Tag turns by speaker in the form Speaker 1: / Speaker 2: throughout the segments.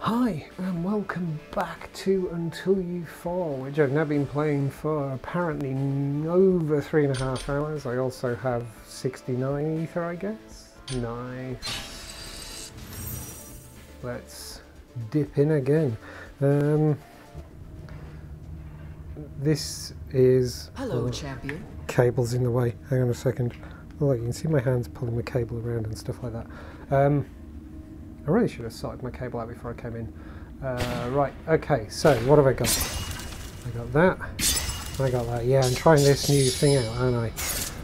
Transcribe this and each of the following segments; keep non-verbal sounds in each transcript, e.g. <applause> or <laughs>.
Speaker 1: Hi and welcome back to Until You Fall, which I've now been playing for apparently over three and a half hours. I also have 69 ether, I guess. Nice. Let's dip in again. Um, this is
Speaker 2: Hello,
Speaker 1: oh,
Speaker 2: champion.
Speaker 1: cables in the way. Hang on a second. Oh, you can see my hands pulling the cable around and stuff like that. Um, I really should have sorted my cable out before I came in. Uh, right, okay, so what have I got? I got that. I got that. Yeah, I'm trying this new thing out, aren't I?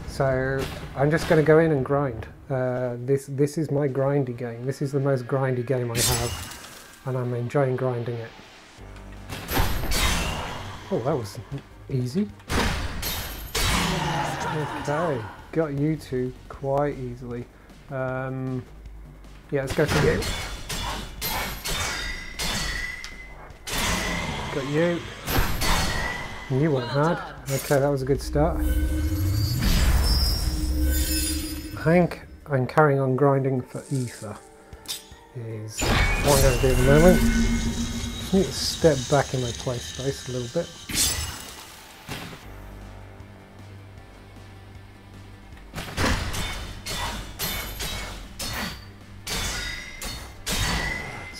Speaker 1: So I'm just going to go in and grind. Uh, this this is my grindy game. This is the most grindy game I have, and I'm enjoying grinding it. Oh, that was easy. Okay, got you two quite easily. Um, yeah, let's go for you. Got you. And you went hard. Okay, that was a good start. Hank, I'm carrying on grinding for ether. Is what I'm going to do at the moment. Just need to step back in my play space a little bit.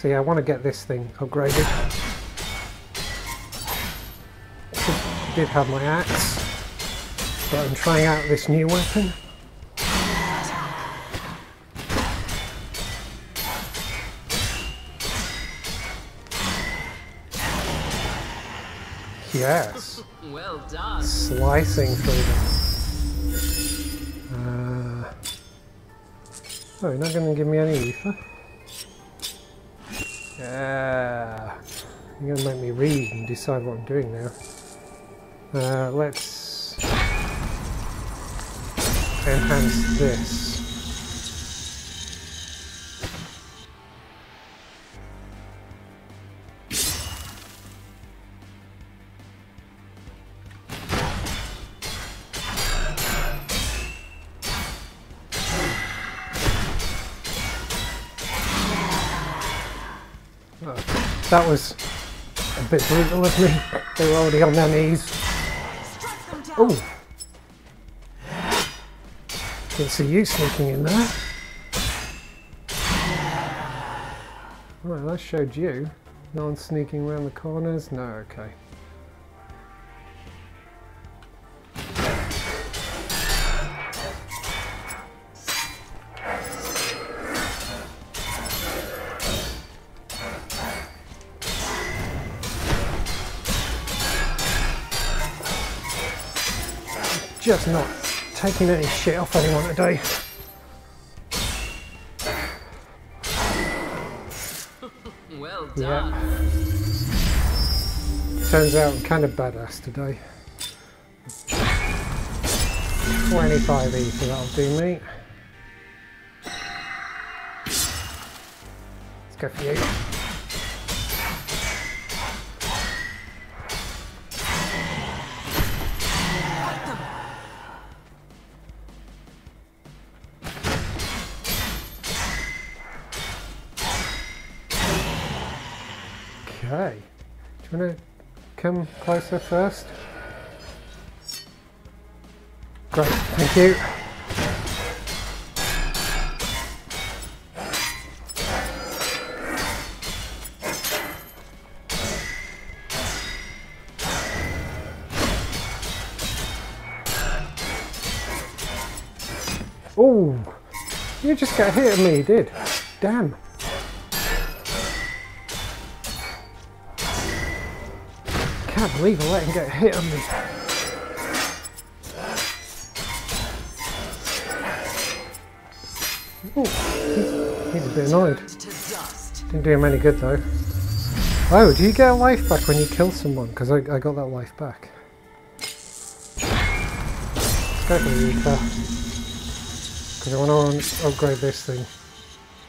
Speaker 1: Yeah, I want to get this thing upgraded. I Did have my axe, but I'm trying out this new weapon. Yes,
Speaker 2: Well done.
Speaker 1: slicing through them. Uh, oh, you're not going to give me any ether? Yeah. You're to make me read and decide what I'm doing now. Uh, let's enhance this. That was a bit brutal of me. They were already on their knees. Oh! Didn't see you sneaking in there. Right, that showed you. No one sneaking around the corners? No, okay. Just not taking any shit off anyone today. <laughs>
Speaker 2: Well
Speaker 1: Yeah.
Speaker 2: done.
Speaker 1: Turns out I'm kind of badass today. 25 ether, that'll do me. Let's go for you. Want to come closer first? Great, thank you. Oh, you just got hit at me, did. Damn. Can't believe I let him get hit on me. Oh, he's, he's a bit annoyed. Didn't do him any good though. Oh, do you get a life back when you kill someone? Because I, I got that life back. Let's go for the ether. Because I want to upgrade this thing.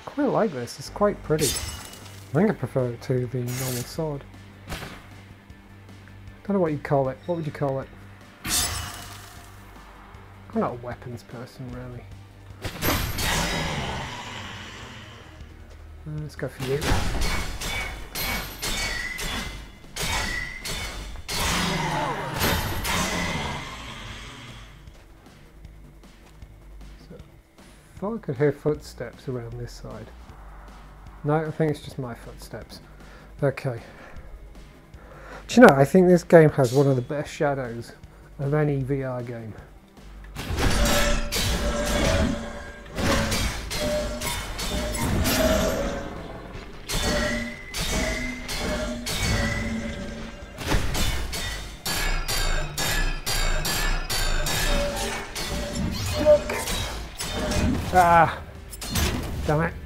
Speaker 1: I quite like this, it's quite pretty. I think I prefer it to the normal sword. Don't know what you'd call it. What would you call it? I'm not a weapons person, really. Uh, let's go for you. So, thought I could hear footsteps around this side. No, I think it's just my footsteps. Okay. Do you know, I think this game has one of the best shadows of any VR game. Look! Ah! Damn it.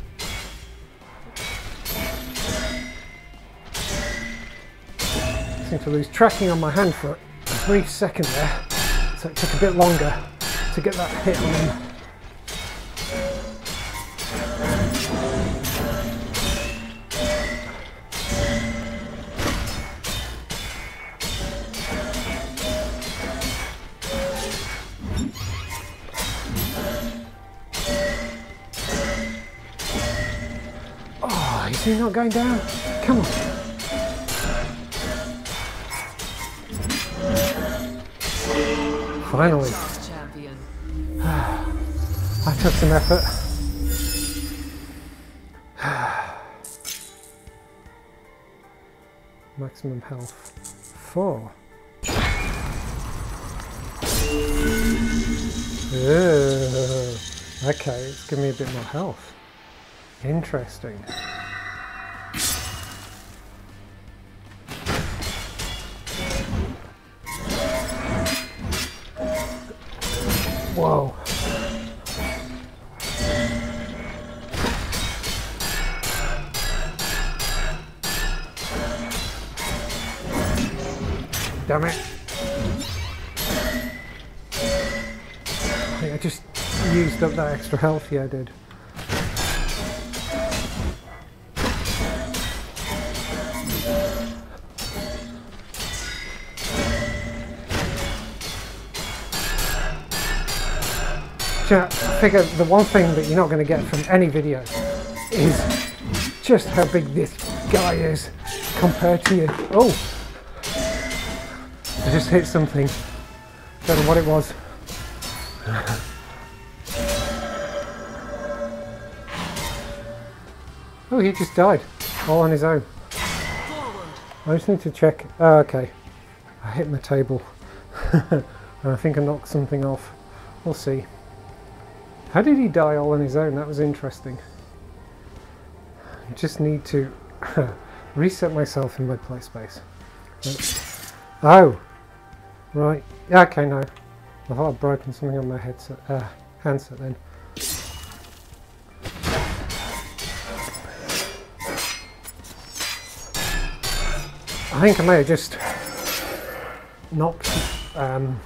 Speaker 1: Seem to lose tracking on my hand for a brief second there, so it took a bit longer to get that hit on him. Oh, is he not going down? Come on. Finally. I took some effort. Maximum health. Four. Ugh. Okay, it's giving me a bit more health. Interesting. Whoa. Damn it. I think I just used up that extra health, yeah I did. Know, I figure the one thing that you're not going to get from any video is just how big this guy is compared to you. Oh! I just hit something. Don't know what it was. <laughs> oh, he just died. All on his own. I just need to check. Oh, okay. I hit my table. <laughs> and I think I knocked something off. We'll see. How did he die all on his own? That was interesting. I just need to <laughs> reset myself in my play space. Oh! Right. Okay, no. I thought I'd broken something on my headset, uh, handset then. I think I may have just knocked um,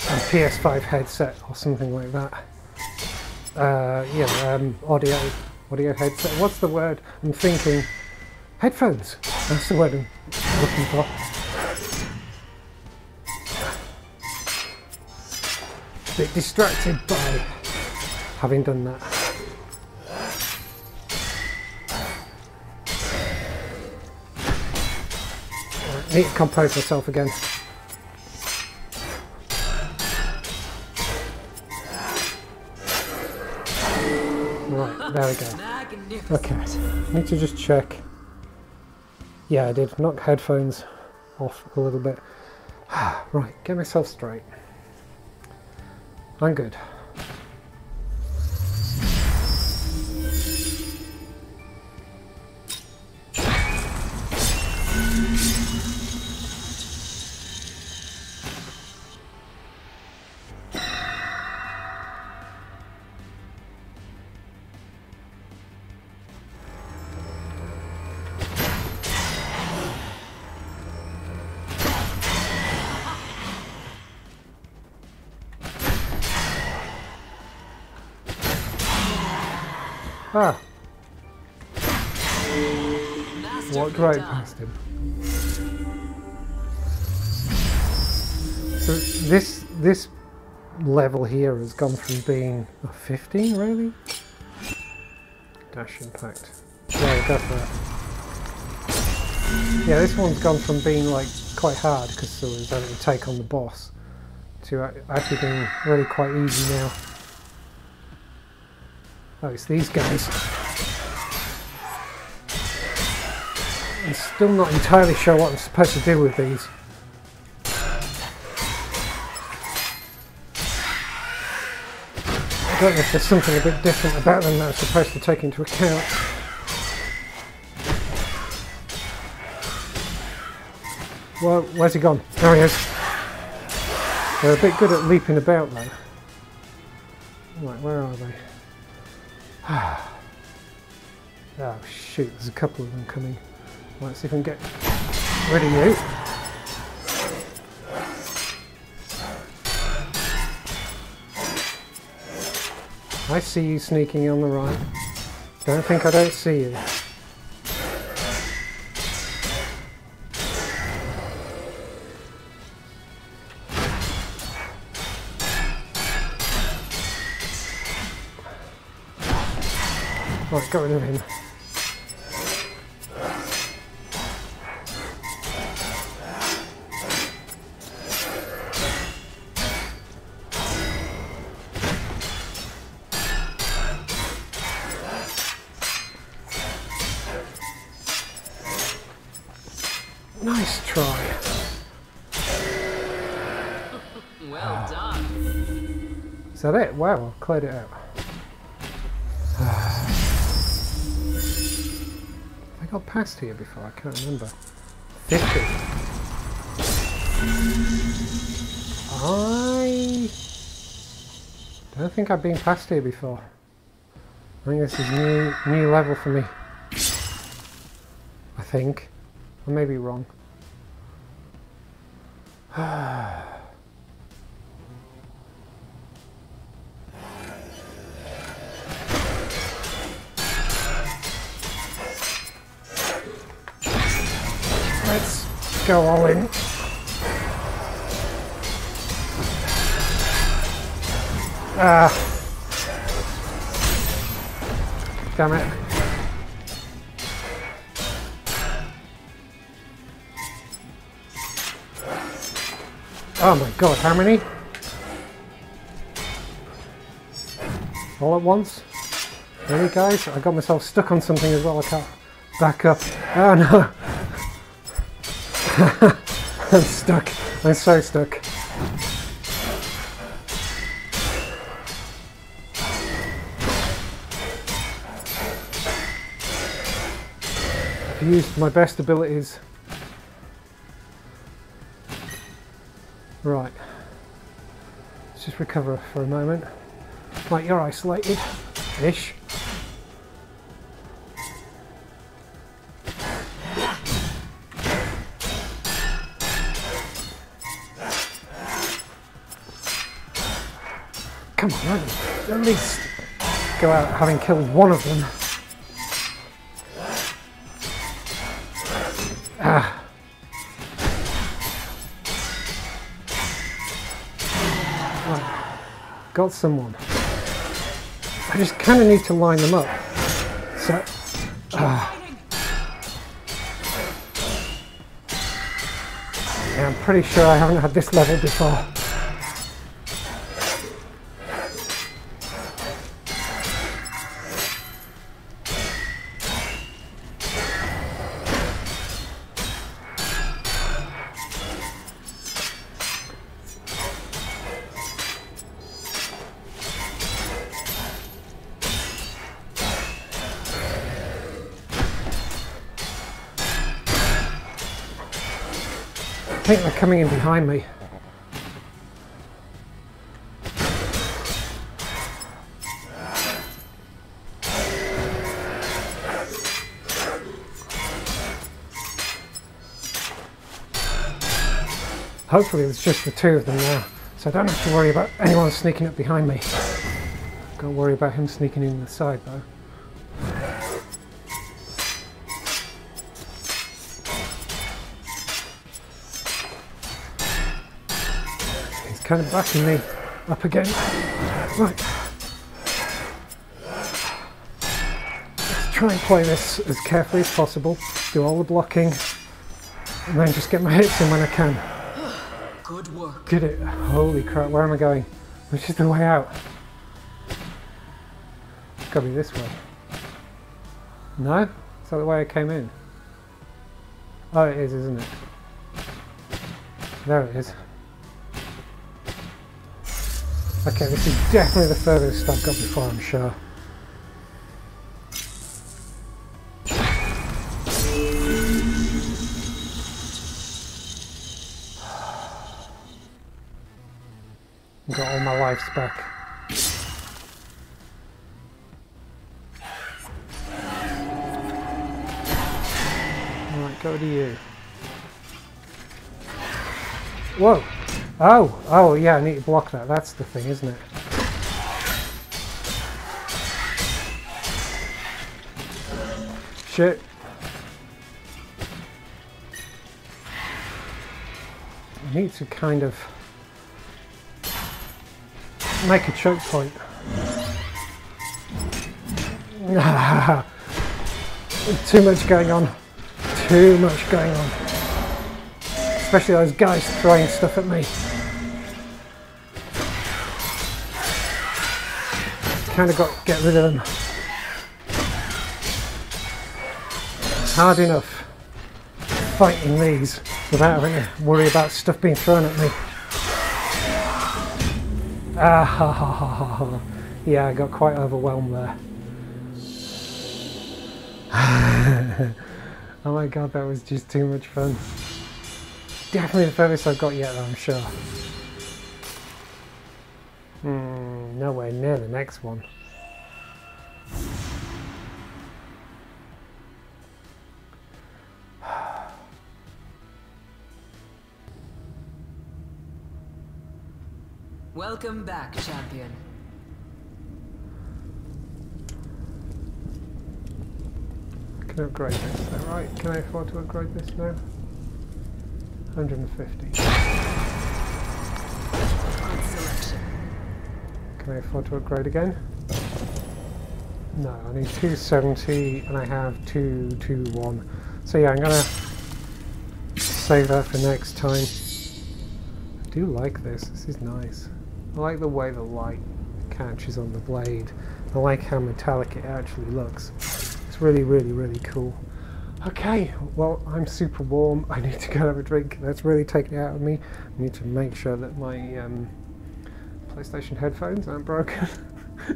Speaker 1: a PS5 headset or something like that. Uh, yeah, um, audio, audio headset. What's the word? I'm thinking headphones. That's the word I'm looking for. A Bit distracted by having done that. Right, need to compose myself again. There we go. Okay, need to just check. Yeah, I did knock headphones off a little bit. <sighs> right, get myself straight. I'm good. Ah, walked right past him. So this this level here has gone from being a 15 really? Dash impact. Yeah, go it. Yeah, this one's gone from being like quite hard because there was only take on the boss to actually being really quite easy now. Oh, it's these guys. I'm still not entirely sure what I'm supposed to do with these. I don't know if there's something a bit different about them that I'm supposed to take into account. Well, where's he gone? There he is. They're a bit good at leaping about though. Right, where are they? Oh <sighs> shoot, there's a couple of them coming. Let's see if I can get rid of you. I see you sneaking on the right. Don't think I don't see you. Got rid of him. Nice try.
Speaker 2: Well done.
Speaker 1: Is that it? Wow, I've cleared it out. Got past here before, I can't remember. 50. I don't think I've been past here before. I think this is new new level for me. I think. <sighs> I may be wrong. Let's go all in. Ah. Damn it. Oh my god, how many? All at once? Really guys? I got myself stuck on something as well, I can't back up. Oh no! <laughs> I'm stuck. I'm so stuck. I've used my best abilities. Right. Let's just recover for a moment. Right, you're isolated. Ish. Come on, at least go out having killed one of them. Ah. Right. Got someone. I just kind of need to line them up. So, ah. Yeah, I'm pretty sure I haven't had this level before. Coming in behind me. Hopefully it's just the two of them now, so I don't have to worry about anyone sneaking up behind me. To worry about him sneaking in the side though. Kind of backing me up again. Right. Let's try and play this as carefully as possible. Do all the blocking. And then just get my hits in when I can.
Speaker 2: Good work.
Speaker 1: Did it. Holy crap, where am I going? Which is the way out? It's gotta be this way. No? Is that the way I came in? Oh, it is, isn't it? There it is. Okay, this is definitely the furthest I've got before, I'm sure. <sighs> Got all my lives back. Alright, go to you. Whoa! Oh! Oh, yeah, I need to block that. That's the thing, isn't it? Shit. I need to kind of make a choke point. <laughs> Too much going on. Too much going on. Especially those guys throwing stuff at me. Kind of got to get rid of them. Hard enough fighting these without having to worry about stuff being thrown at me. Ah, ha, ha, ha, ha, ha. yeah, I got quite overwhelmed there. <laughs> oh my god, that was just too much fun. Definitely the furthest I've got yet, though, I'm sure. Hmm, nowhere near the next one. <sighs>
Speaker 2: Welcome back, champion.
Speaker 1: Can I upgrade this? Is that right? Can I afford to upgrade this now? 150. Can I afford to upgrade again? No, I need 270 and I have 221. So yeah, I'm gonna save that for next time. I do like this, this is nice. I like the way the light catches on the blade. I like how metallic it actually looks. It's really, really, really cool. Okay, well, I'm super warm. I need to go have a drink. That's really taken it out of me. I need to make sure that my um, PlayStation headphones aren't broken.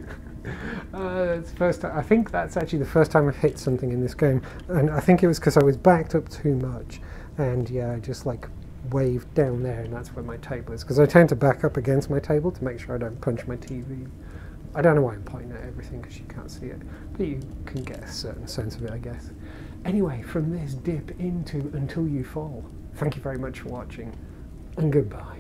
Speaker 1: <laughs> uh, first. I think that's actually the first time I've hit something in this game, and I think it was because I was backed up too much, and yeah, I just like waved down there, and that's where my table is. Because I tend to back up against my table to make sure I don't punch my TV. I don't know why I'm pointing at everything because you can't see it, but you can get a certain sense of it, I guess. Anyway, from this dip into Until You Fall, thank you very much for watching, and goodbye.